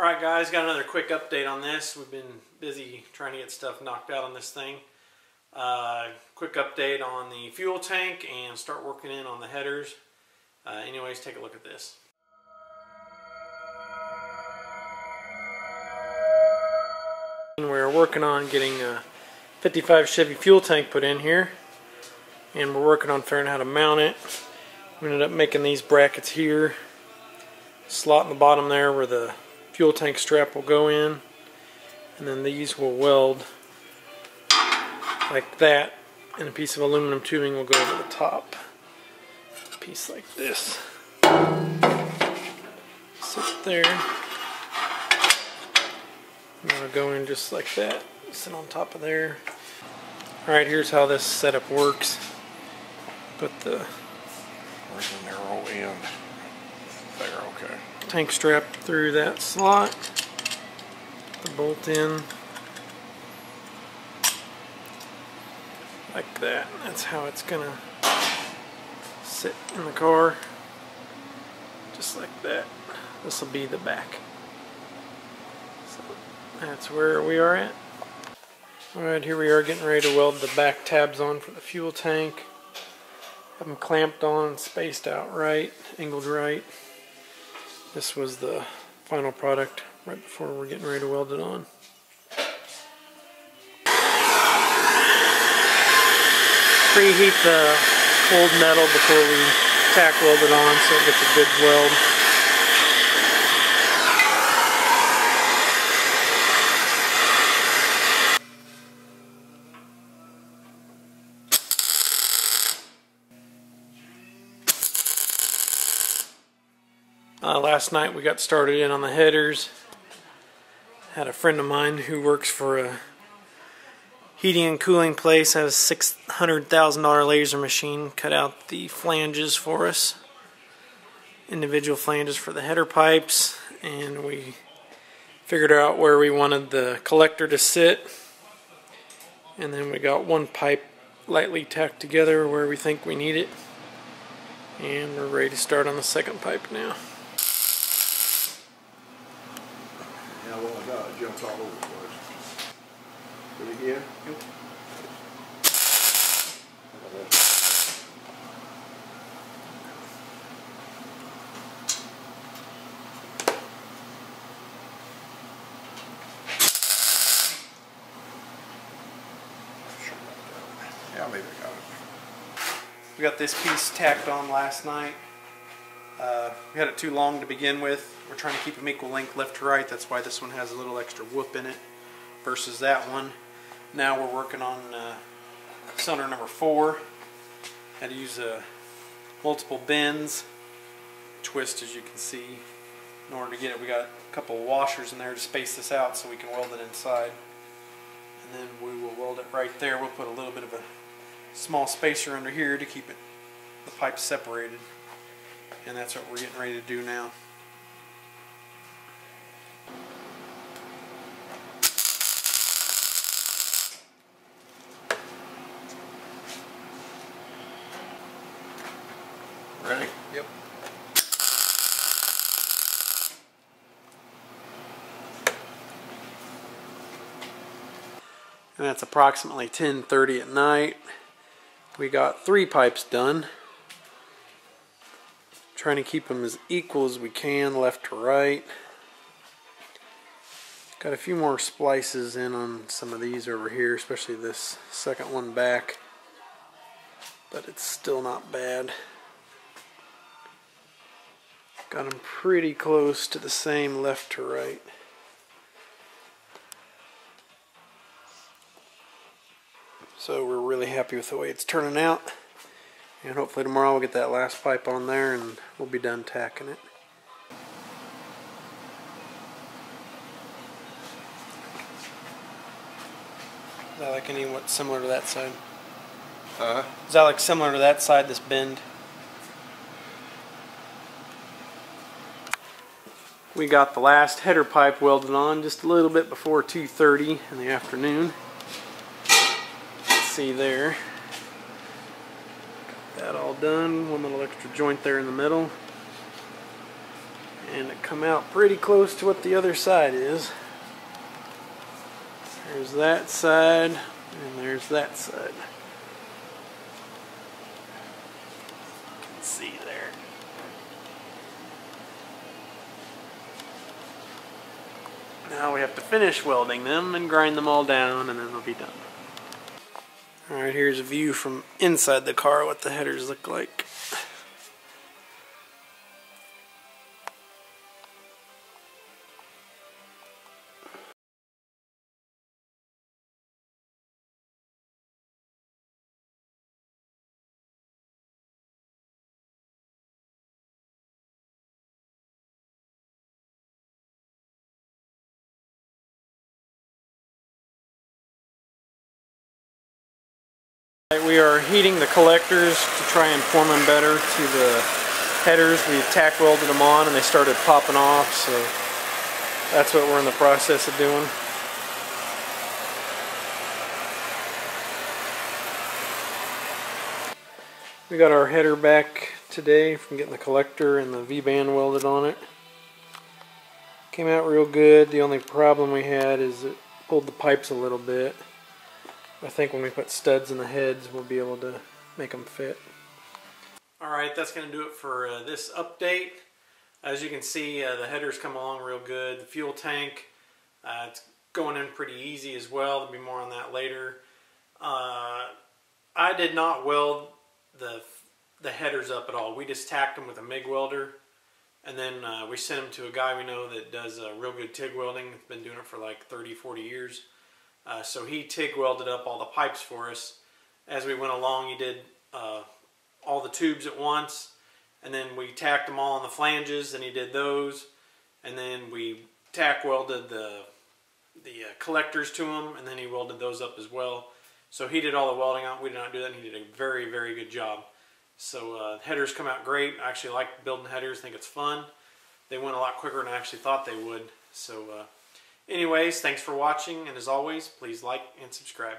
Alright guys, got another quick update on this. We've been busy trying to get stuff knocked out on this thing. Uh, quick update on the fuel tank and start working in on the headers. Uh, anyways, take a look at this. We're working on getting a 55 Chevy fuel tank put in here and we're working on figuring out how to mount it. We ended up making these brackets here slot in the bottom there where the fuel tank strap will go in and then these will weld like that and a piece of aluminum tubing will go over the top. A piece like this. Sit there. And it'll go in just like that sit on top of there. Alright here's how this setup works. Put the Where's the narrow end? There, okay. tank strap through that slot, the bolt in, like that. That's how it's gonna sit in the car, just like that. This will be the back. So that's where we are at. Alright, here we are getting ready to weld the back tabs on for the fuel tank. Have them clamped on, spaced out right, angled right. This was the final product right before we're getting ready to weld it on. Preheat the cold metal before we tack weld it on so it gets a good weld. Uh, last night we got started in on the headers. Had a friend of mine who works for a heating and cooling place, has a six hundred thousand dollar laser machine, cut out the flanges for us, individual flanges for the header pipes, and we figured out where we wanted the collector to sit, and then we got one pipe lightly tacked together where we think we need it, and we're ready to start on the second pipe now. Yeah, well, I got it jumps all over the place. Do it again? Yep. Yeah, maybe I got it. We got this piece tacked on last night. Uh, we had it too long to begin with. We're trying to keep them equal length left to right. That's why this one has a little extra whoop in it versus that one. Now we're working on uh, cylinder number four. Had to use uh, multiple bends, twist as you can see. In order to get it, we got a couple of washers in there to space this out so we can weld it inside. And then we will weld it right there. We'll put a little bit of a small spacer under here to keep it the pipe separated and that's what we're getting ready to do now. Ready? yep. And that's approximately 10:30 at night. We got three pipes done trying to keep them as equal as we can left to right. Got a few more splices in on some of these over here especially this second one back. But it's still not bad. Got them pretty close to the same left to right. So we're really happy with the way it's turning out and hopefully tomorrow we'll get that last pipe on there and we'll be done tacking it. Is that like any what similar to that side? Uh huh. Is that like similar to that side, this bend? We got the last header pipe welded on just a little bit before 2.30 in the afternoon. Let's see there. That all done. One little extra joint there in the middle. and it come out pretty close to what the other side is. There's that side, and there's that side. See there. Now we have to finish welding them and grind them all down and then they'll be done. Alright, here's a view from inside the car what the headers look like. We are heating the collectors to try and form them better to the headers. We tack welded them on and they started popping off, so that's what we're in the process of doing. We got our header back today from getting the collector and the V-band welded on it. Came out real good. The only problem we had is it pulled the pipes a little bit. I think when we put studs in the heads, we'll be able to make them fit. Alright, that's going to do it for uh, this update. As you can see, uh, the headers come along real good. The fuel tank, uh, it's going in pretty easy as well. There'll be more on that later. Uh, I did not weld the, the headers up at all. We just tacked them with a MIG welder. And then uh, we sent them to a guy we know that does uh, real good TIG welding. He's been doing it for like 30, 40 years. Uh, so he TIG welded up all the pipes for us. As we went along, he did uh, all the tubes at once, and then we tacked them all on the flanges, and he did those, and then we tack welded the the uh, collectors to them, and then he welded those up as well. So he did all the welding out. We did not do that, and he did a very, very good job. So uh, headers come out great. I actually like building headers. think it's fun. They went a lot quicker than I actually thought they would. So uh, Anyways, thanks for watching, and as always, please like and subscribe.